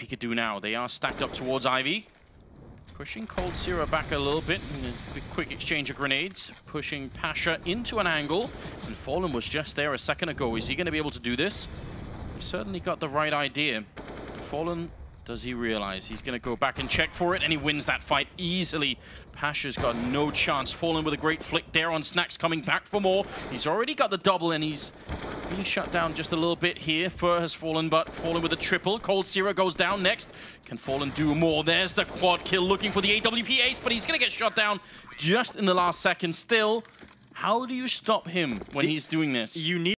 he could do now. They are stacked up towards Ivy. Pushing Cold Coldzera back a little bit. A quick exchange of grenades. Pushing Pasha into an angle. And Fallen was just there a second ago. Is he going to be able to do this? He certainly got the right idea. Fallen, does he realize? He's going to go back and check for it, and he wins that fight easily. Pasha's got no chance. Fallen with a great flick there on Snax, coming back for more. He's already got the double, and he's being shut down just a little bit here. fer has fallen, but Fallen with a triple. Coldzera goes down next. Can Fallen do more? There's the quad kill looking for the AWP ace, but he's going to get shot down just in the last second. Still, how do you stop him when he's doing this? You need